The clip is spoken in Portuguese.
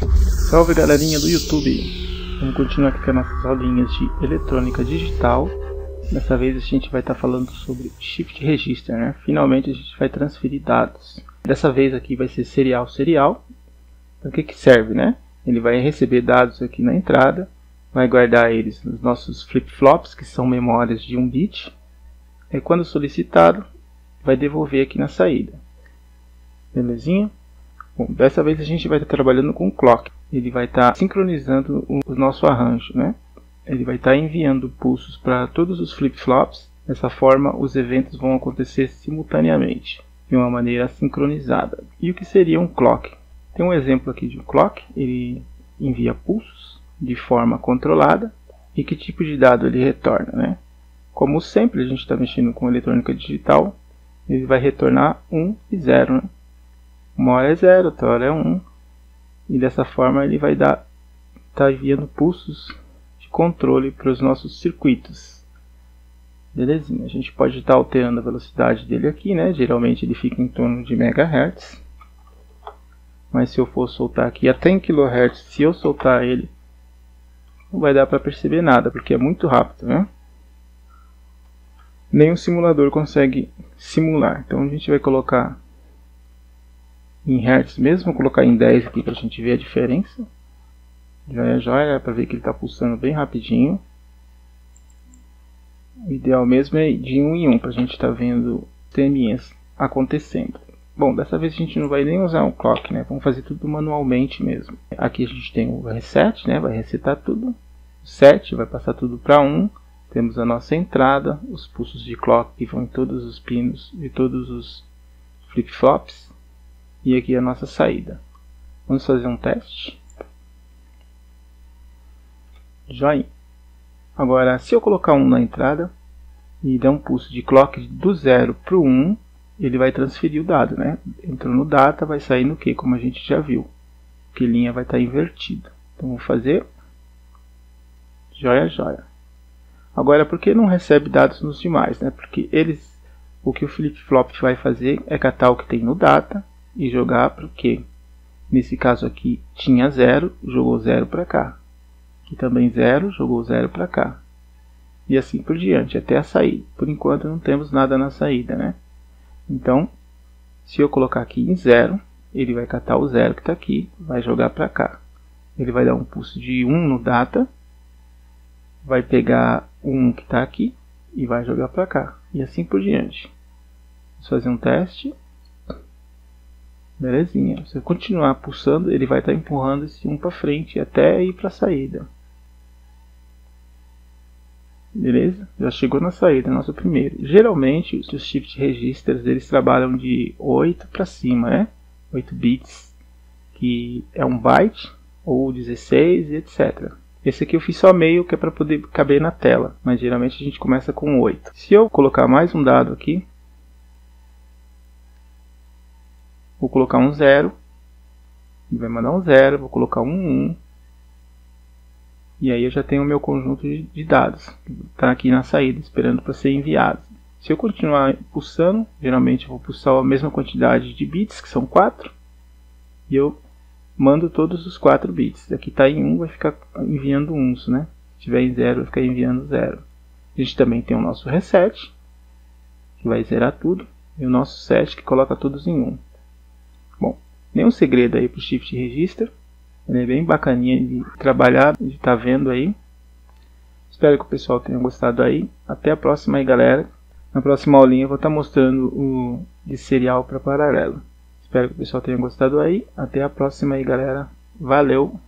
Salve galerinha do YouTube! Vamos continuar aqui com as nossas aulinhas de eletrônica digital. Dessa vez a gente vai estar falando sobre Shift Register, né? Finalmente a gente vai transferir dados. Dessa vez aqui vai ser serial serial. Para que que serve, né? Ele vai receber dados aqui na entrada, vai guardar eles nos nossos flip-flops, que são memórias de 1 bit. E quando solicitado, vai devolver aqui na saída. Belezinha? Bom, dessa vez a gente vai estar trabalhando com clock. Ele vai estar sincronizando o, o nosso arranjo, né? Ele vai estar enviando pulsos para todos os flip-flops. Dessa forma, os eventos vão acontecer simultaneamente, de uma maneira sincronizada. E o que seria um clock? Tem um exemplo aqui de um clock. Ele envia pulsos de forma controlada. E que tipo de dado ele retorna, né? Como sempre a gente está mexendo com eletrônica digital, ele vai retornar 1 e 0, né? Uma hora é 0, outra hora é 1. E dessa forma ele vai dar tá enviando pulsos de controle para os nossos circuitos. Belezinha, a gente pode estar tá alterando a velocidade dele aqui, né? Geralmente ele fica em torno de MHz. Mas se eu for soltar aqui a 10 kHz, se eu soltar ele, não vai dar para perceber nada, porque é muito rápido, né? Nenhum simulador consegue simular. Então a gente vai colocar em Hertz mesmo, vou colocar em 10 aqui para a gente ver a diferença. Joia, joia, para ver que ele está pulsando bem rapidinho. O ideal mesmo é de 1 em 1 para a gente estar tá vendo TMS acontecendo. Bom, dessa vez a gente não vai nem usar um clock, né? Vamos fazer tudo manualmente mesmo. Aqui a gente tem o reset, né? Vai resetar tudo. O set vai passar tudo para 1. Temos a nossa entrada, os pulsos de clock que vão em todos os pinos e todos os flip-flops e aqui a nossa saída. Vamos fazer um teste. Joinha. Agora, se eu colocar 1 na entrada e der um pulso de clock do 0 para o 1, ele vai transferir o dado, né? Entrou no data, vai sair no que, como a gente já viu. Que linha vai estar invertida. Então, vou fazer joia, joia. Agora, por que não recebe dados nos demais? Né? Porque eles, o que o flip-flop vai fazer é catar o que tem no data e jogar para o quê? Nesse caso aqui tinha 0, jogou 0 para cá. Aqui também 0, jogou 0 para cá. E assim por diante, até a saída. Por enquanto não temos nada na saída, né? Então, se eu colocar aqui em 0, ele vai catar o 0 que está aqui, vai jogar para cá. Ele vai dar um pulso de 1 um no data, vai pegar o 1 que está aqui e vai jogar para cá. E assim por diante. Vamos fazer um teste. Belezinha. Eu continuar pulsando, ele vai estar tá empurrando esse um para frente até ir para a saída. Beleza? Já chegou na saída, nosso primeiro. Geralmente, os shift registers eles trabalham de 8 para cima, né? 8 bits, que é um byte, ou 16, etc. Esse aqui eu fiz só meio, que é para poder caber na tela, mas geralmente a gente começa com 8. Se eu colocar mais um dado aqui, Vou colocar um zero. Vai mandar um zero. Vou colocar um 1. Um, e aí eu já tenho o meu conjunto de dados. Está aqui na saída, esperando para ser enviado. Se eu continuar pulsando, geralmente eu vou pulsar a mesma quantidade de bits, que são 4. E eu mando todos os 4 bits. Aqui está em 1, vai ficar enviando 1, né? Se estiver em 0, vai ficar enviando 0. A gente também tem o nosso reset, que vai zerar tudo. E o nosso set, que coloca todos em 1. Bom, nenhum segredo aí para o Shift Register. Ele é bem bacaninha de trabalhar, de estar tá vendo aí. Espero que o pessoal tenha gostado aí. Até a próxima aí, galera. Na próxima aulinha eu vou estar tá mostrando o de serial para paralelo. Espero que o pessoal tenha gostado aí. Até a próxima aí, galera. Valeu!